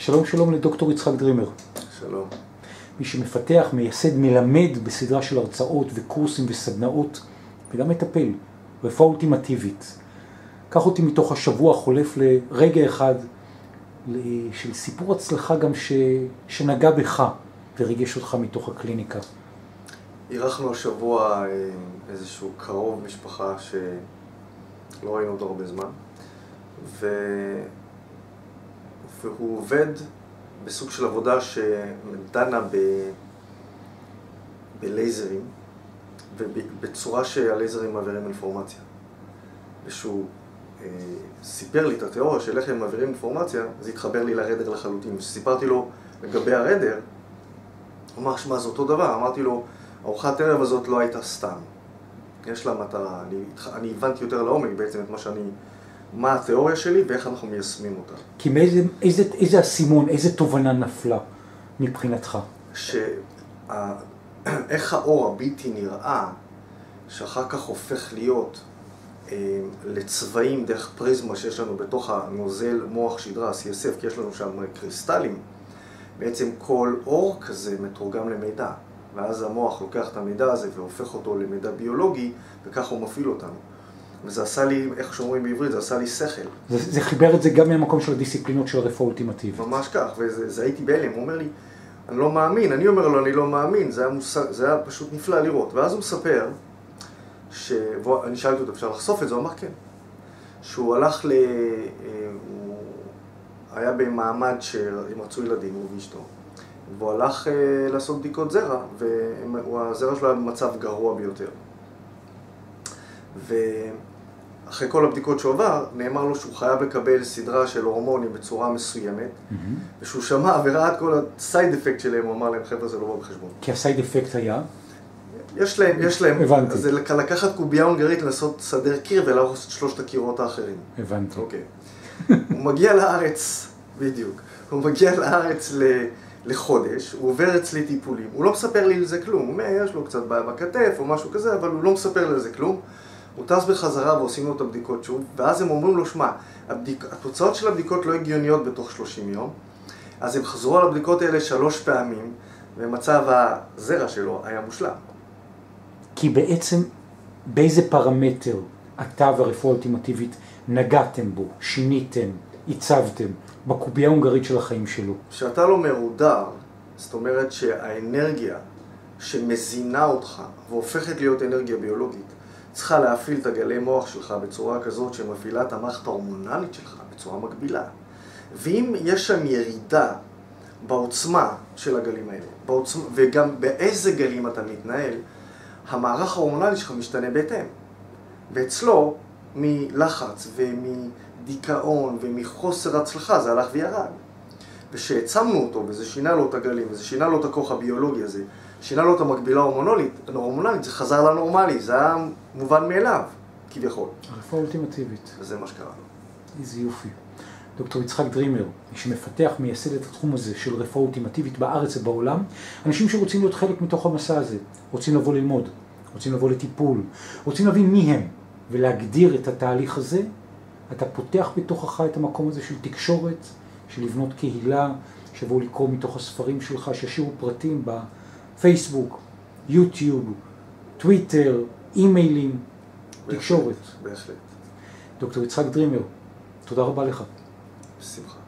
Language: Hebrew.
שלום שלום לדוקטור יצחק דרימר. שלום. מי שמפתח, מייסד, מלמד בסדרה של הרצאות וקורסים וסדנאות, וגם מטפל, רפואה אולטימטיבית. קח אותי מתוך השבוע החולף לרגע אחד של סיפור הצלחה גם ש... שנגע בך וריגש אותך מתוך הקליניקה. אירחנו השבוע אה, איזשהו קרוב משפחה שלא ראינו אותו הרבה זמן, ו... והוא עובד בסוג של עבודה שדנה ב... בלייזרים, ובצורה שהלייזרים מעבירים אינפורמציה. ושהוא אה, סיפר לי את התיאוריה של איך הם מעבירים אינפורמציה, זה התחבר לי לרדר לחלוטין. כשסיפרתי לו לגבי הרדר, הוא אמר, שמע, זה אותו דבר. אמרתי לו, ארוחת ערב הזאת לא הייתה סתם. יש לה מטרה. אני, אני הבנתי יותר לעומק בעצם את מה שאני, מה התיאוריה שלי ואיך אנחנו מיישמים אותה. כי מאיזה, איזה, איזה אסימון, איזה תובנה נפלה מבחינתך? ש... איך האור הבלתי נראה, שאחר כך הופך להיות אה, לצבעים דרך פריזמה שיש לנו בתוך הנוזל מוח שדרה, CSF, כי יש לנו שם קריסטלים, בעצם כל אור כזה מתורגם למידע, ואז המוח לוקח את המידע הזה והופך אותו למידע ביולוגי, וככה הוא מפעיל אותנו. וזה עשה לי, איך שאומרים בעברית, זה עשה לי שכל. זה, זה חיבר את זה גם מהמקום של הדיסציפלינות של הרפואה אולטימטיבית. ממש כך, וזה הייתי בהלם, הוא אומר לי, אני לא מאמין, אני אומר לו, אני לא מאמין, זה היה, מושג, זה היה פשוט נפלא לראות. ואז הוא מספר, ש... אני שאלתי אותו, אפשר לחשוף את זה? הוא אמר כן. שהוא הלך ל... אה, הוא היה במעמד שהם רצו ילדים, הוא ואשתו. והוא הלך אה, לעשות בדיקות זרע, והזרע שלו היה במצב גרוע ביותר. ואחרי כל הבדיקות שהוא עבר, נאמר לו שהוא חייב לקבל סדרה של הורמונים בצורה מסוימת, mm-hmm. ושהוא שמע וראה את כל הסייד אפקט שלהם, הוא אמר להם, חבר'ה, זה לא בא בחשבון. כי הסייד אפקט היה? יש להם, יש להם. הבנתי. זה לקחת קובייה הונגרית, לנסות לסדר קיר ולהרוס את שלושת הקירות האחרים. הבנתי. אוקיי. הוא מגיע לארץ, בדיוק, הוא מגיע לארץ ל... לחודש, הוא עובר אצלי טיפולים, הוא לא מספר לי על זה כלום, הוא אומר, יש לו קצת בעיה בכתף או משהו כזה, אבל הוא לא מספר לי על זה כלום. הוא טס בחזרה ועושים לו את הבדיקות שוב, ואז הם אומרים לו, שמע, הבדיק... התוצאות של הבדיקות לא הגיוניות בתוך 30 יום, אז הם חזרו על הבדיקות האלה שלוש פעמים, ומצב הזרע שלו היה מושלם. כי בעצם באיזה פרמטר אתה והרפואה האולטימטיבית נגעתם בו, שיניתם, הצבתם, בקובייה ההונגרית של החיים שלו? כשאתה לא מרודר, זאת אומרת שהאנרגיה שמזינה אותך והופכת להיות אנרגיה ביולוגית, צריכה להפעיל את הגלי מוח שלך בצורה כזאת שמפעילה את המערכת ההורמונלית שלך בצורה מקבילה. ואם יש שם ירידה בעוצמה של הגלים האלה, בעוצמה, וגם באיזה גלים אתה מתנהל, המערך ההורמונלי שלך משתנה בהתאם. ואצלו, מלחץ ומדיכאון ומחוסר הצלחה, זה הלך וירד. וכשהעצמנו אותו, וזה שינה לו את הגלים, וזה שינה לו את הכוח הביולוגי הזה, שינה לו את המקבילה ההורמונלית, ההורמונלית, זה חזר לנורמלי, זה היה מובן מאליו, כביכול. הרפואה אולטימטיבית. וזה מה שקרה לו. איזה יופי. דוקטור יצחק דרימר, מי שמפתח, מייסד את התחום הזה של רפואה אולטימטיבית בארץ ובעולם, אנשים שרוצים להיות חלק מתוך המסע הזה, רוצים לבוא ללמוד, רוצים לבוא לטיפול, רוצים להבין מי הם ולהגדיר את התהליך הזה, אתה פותח בתוכך את המקום הזה של תקשורת, של לבנות קהילה, שיבואו לקרוא מתוך הספרים שלך, שישאירו פרטים בפייסבוק, יוטיוב, טוויטר, אימיילים, תקשורת. בהחלט. דוקטור יצחק דרימר, תודה רבה לך. בשמחה.